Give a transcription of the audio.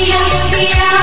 Yeah, yeah.